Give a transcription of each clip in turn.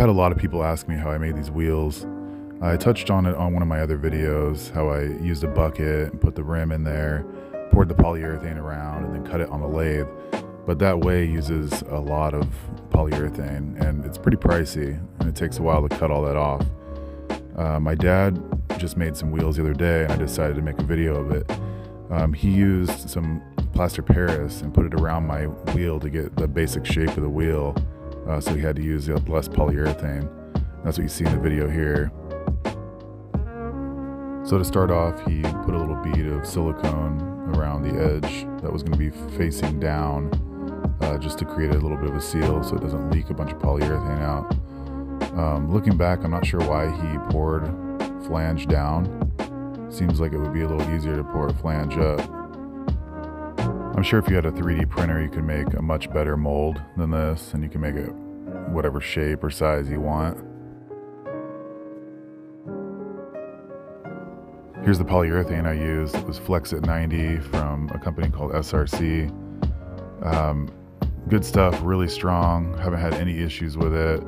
had a lot of people ask me how I made these wheels. I touched on it on one of my other videos, how I used a bucket and put the rim in there, poured the polyurethane around, and then cut it on a lathe. But that way uses a lot of polyurethane and it's pretty pricey and it takes a while to cut all that off. Uh, my dad just made some wheels the other day and I decided to make a video of it. Um, he used some plaster Paris and put it around my wheel to get the basic shape of the wheel. Uh, so he had to use less polyurethane. That's what you see in the video here. So to start off, he put a little bead of silicone around the edge that was going to be facing down uh, just to create a little bit of a seal so it doesn't leak a bunch of polyurethane out. Um, looking back, I'm not sure why he poured flange down. Seems like it would be a little easier to pour flange up. I'm sure if you had a 3D printer, you could make a much better mold than this, and you can make it whatever shape or size you want. Here's the polyurethane I used. It was Flexit 90 from a company called SRC. Um, good stuff, really strong. Haven't had any issues with it.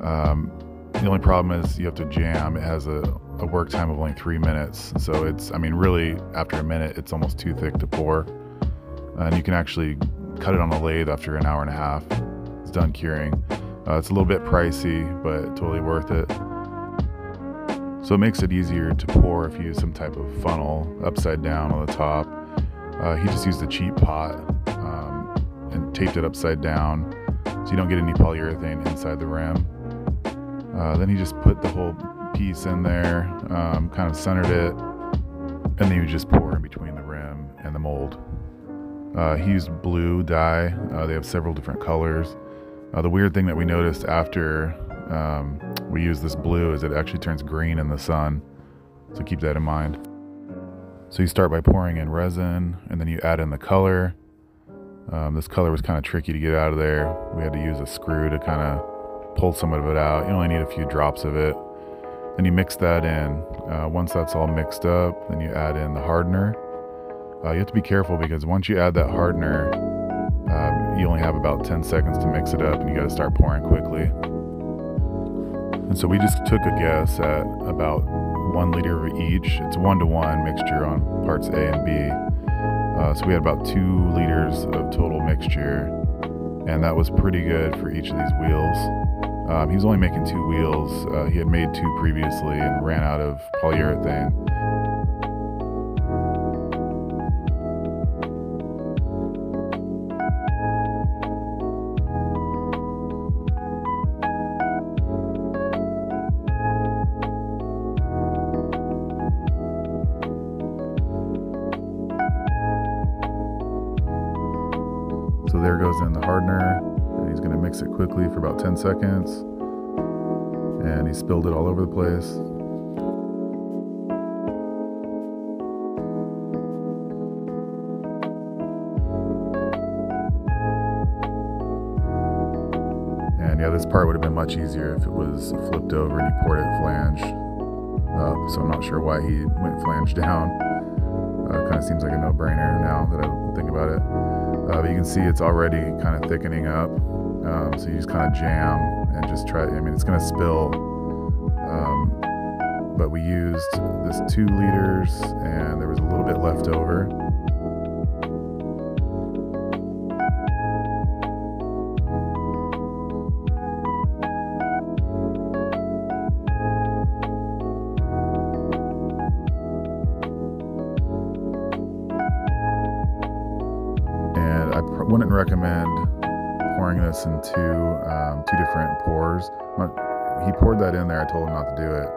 Um, the only problem is you have to jam. It has a, a work time of only three minutes. So it's, I mean, really, after a minute, it's almost too thick to pour. And you can actually cut it on the lathe after an hour and a half. It's done curing. Uh, it's a little bit pricey, but totally worth it. So it makes it easier to pour if you use some type of funnel upside down on the top. Uh, he just used a cheap pot um, and taped it upside down so you don't get any polyurethane inside the rim. Uh, then he just put the whole piece in there, um, kind of centered it, and then you just pour in between the rim and the mold. Uh, he used blue dye. Uh, they have several different colors. Uh, the weird thing that we noticed after um, we use this blue is it actually turns green in the sun. So keep that in mind. So you start by pouring in resin and then you add in the color. Um, this color was kind of tricky to get out of there. We had to use a screw to kind of pull some of it out. You only need a few drops of it. Then you mix that in. Uh, once that's all mixed up, then you add in the hardener. Uh, you have to be careful because once you add that hardener, um, you only have about 10 seconds to mix it up and you got to start pouring quickly. And so we just took a guess at about one liter of each. It's one to one mixture on parts A and B. Uh, so we had about two liters of total mixture, and that was pretty good for each of these wheels. Um, he was only making two wheels. Uh, he had made two previously and ran out of polyurethane. It quickly for about 10 seconds. And he spilled it all over the place. And yeah, this part would have been much easier if it was flipped over and he poured it flange up. So I'm not sure why he went flange down. Uh, kind of seems like a no-brainer now that I think about it. Uh, but you can see it's already kind of thickening up. Um, so you just kind of jam and just try, I mean, it's going to spill. Um, but we used this two liters and there was a little bit left over. Pouring this into um, two different pours. He poured that in there. I told him not to do it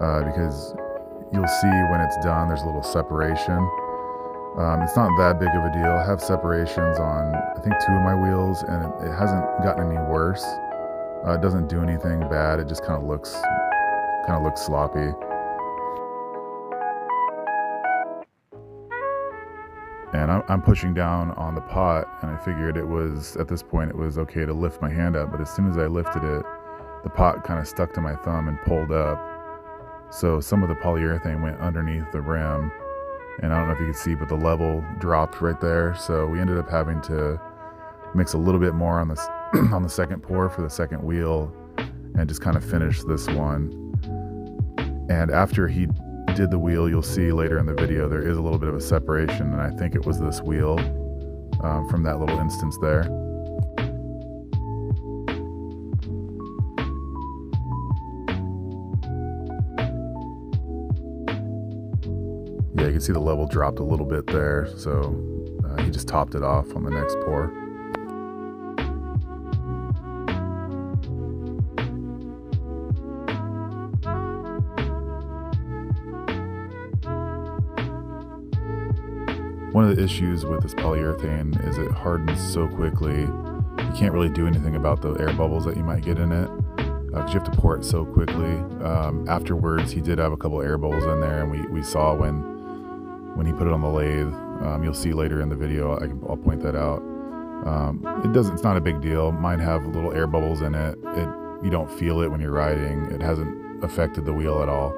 uh, because you'll see when it's done, there's a little separation. Um, it's not that big of a deal. I have separations on, I think, two of my wheels, and it, it hasn't gotten any worse. Uh, it doesn't do anything bad. It just kind of looks, kind of looks sloppy. And I'm, pushing down on the pot and i figured it was at this point it was okay to lift my hand up but as soon as i lifted it the pot kind of stuck to my thumb and pulled up so some of the polyurethane went underneath the rim and i don't know if you can see but the level dropped right there so we ended up having to mix a little bit more on this on the second pour for the second wheel and just kind of finish this one. And after he did the wheel, you'll see later in the video there is a little bit of a separation, and I think it was this wheel um, from that little instance there. Yeah, you can see the level dropped a little bit there, so uh, he just topped it off on the next pour. One of the issues with this polyurethane is it hardens so quickly. You can't really do anything about the air bubbles that you might get in it because uh, you have to pour it so quickly. Um, afterwards, he did have a couple air bubbles in there, and we, we saw when when he put it on the lathe. Um, you'll see later in the video. I will point that out. Um, it doesn't. It's not a big deal. Mine have little air bubbles in it. It you don't feel it when you're riding. It hasn't affected the wheel at all.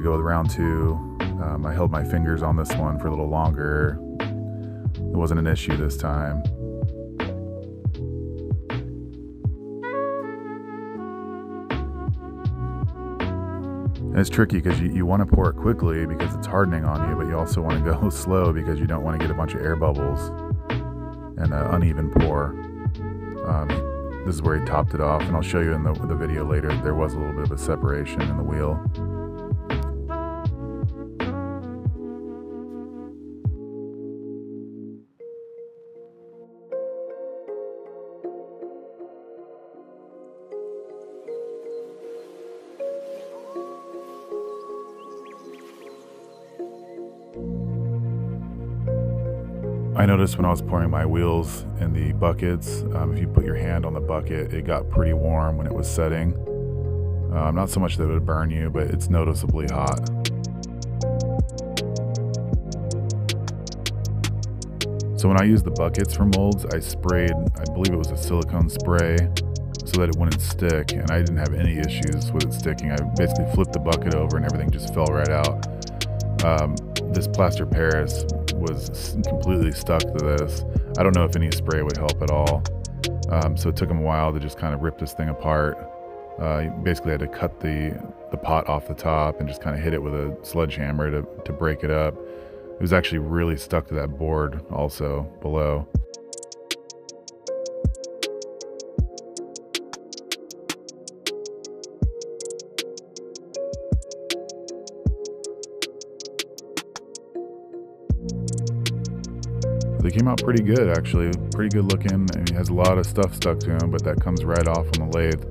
We go with round two. Um, I held my fingers on this one for a little longer. It wasn't an issue this time. And it's tricky because you, you want to pour it quickly because it's hardening on you, but you also want to go slow because you don't want to get a bunch of air bubbles and an uneven pour. Um, this is where he topped it off, and I'll show you in the, the video later. There was a little bit of a separation in the wheel. I noticed when I was pouring my wheels in the buckets, um, if you put your hand on the bucket, it got pretty warm when it was setting. Um, not so much that it would burn you, but it's noticeably hot. So when I used the buckets for molds, I sprayed, I believe it was a silicone spray, so that it wouldn't stick, and I didn't have any issues with it sticking. I basically flipped the bucket over and everything just fell right out. Um, this plaster Paris was completely stuck to this. I don't know if any spray would help at all. Um, so it took him a while to just kind of rip this thing apart. Uh, basically had to cut the, the pot off the top and just kind of hit it with a sledgehammer to, to break it up. It was actually really stuck to that board also below. They came out pretty good, actually. Pretty good looking. He has a lot of stuff stuck to him, but that comes right off on the lathe.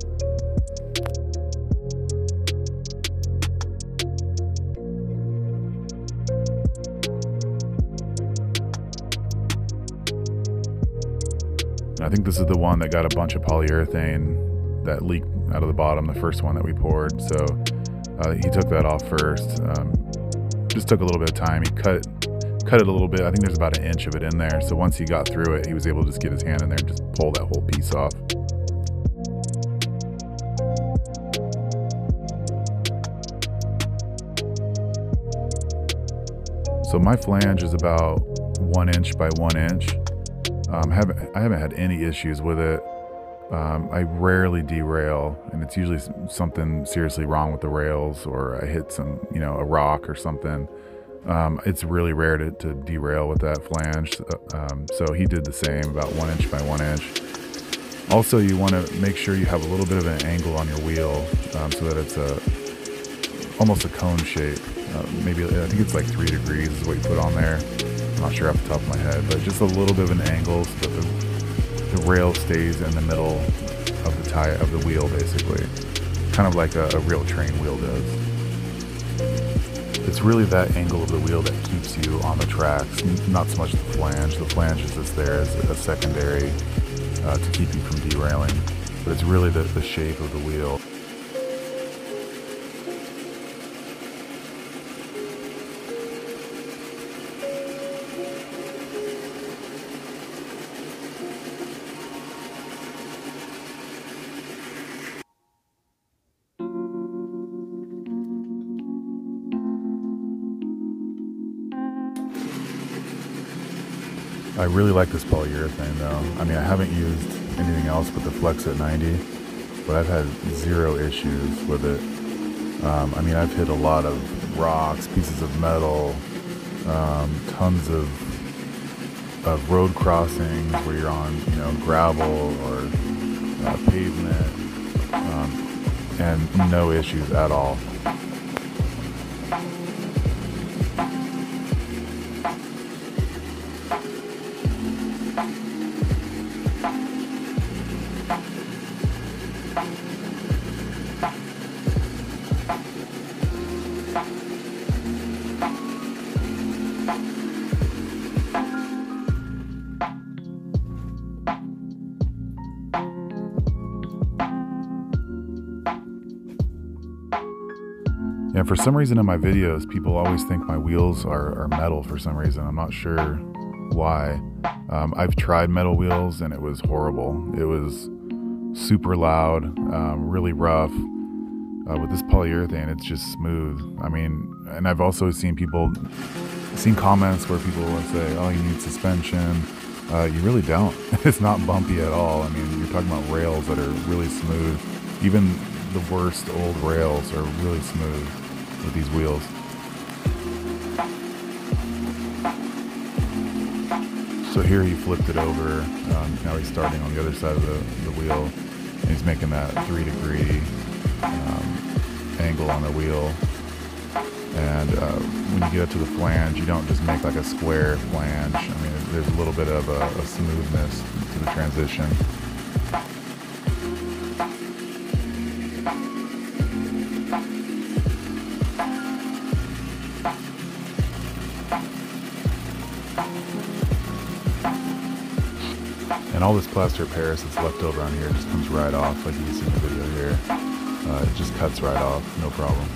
I think this is the one that got a bunch of polyurethane that leaked out of the bottom, the first one that we poured. So uh, he took that off first. Um, just took a little bit of time. He cut cut it a little bit. I think there's about an inch of it in there. So once he got through it, he was able to just get his hand in there and just pull that whole piece off. So my flange is about one inch by one inch. Um, haven't, I haven't had any issues with it. Um, I rarely derail, and it's usually something seriously wrong with the rails, or I hit some, you know, a rock or something. Um, it's really rare to, to, derail with that flange. Um, so he did the same, about one inch by one inch. Also, you want to make sure you have a little bit of an angle on your wheel um, so that it's a almost a cone shape. Uh, maybe I think it's like three degrees is what you put on there. I'm not sure off the top of my head, but just a little bit of an angle so that the, the rail stays in the middle of the tire of the wheel, basically, kind of like a, a real train wheel does it's really that angle of the wheel that keeps you on the tracks, not so much the flange. The flange is just there as a secondary uh, to keep you from derailing, but it's really the, the shape of the wheel. I really like this polyurethane though. I mean, I haven't used anything else but the Flexit 90, but I've had zero issues with it. Um, I mean, I've hit a lot of rocks, pieces of metal, um, tons of of road crossings where you're on, you know, gravel or uh, pavement, um, and no issues at all. For some reason in my videos, people always think my wheels are, are metal for some reason. I'm not sure why. Um, I've tried metal wheels and it was horrible. It was super loud, um, really rough. Uh, with this polyurethane, it's just smooth. I mean, and I've also seen people, seen comments where people will say, oh, you need suspension. Uh, you really don't. it's not bumpy at all. I mean, you're talking about rails that are really smooth. Even the worst old rails are really smooth with these wheels. So here he flipped it over. Um, now he's starting on the other side of the, the wheel. And he's making that three degree um, angle on the wheel. And uh, when you get up to the flange, you don't just make like a square flange. I mean, there's a little bit of a, a smoothness to the transition. All this plaster of Paris that's left over on here just comes right off, like you can see in the video here. Uh, it just cuts right off, no problem.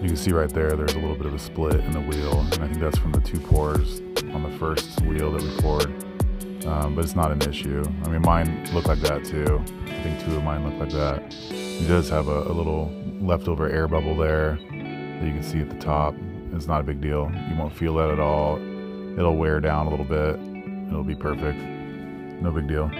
You can see right there, there's a little bit of a split in the wheel, and I think that's from the two pours on the first wheel that we poured. Um, but it's not an issue. I mean, mine look like that too. I think two of mine look like that. It does have a, a little leftover air bubble there that you can see at the top. It's not a big deal. You won't feel that at all. It'll wear down a little bit, It'll be perfect. No big deal.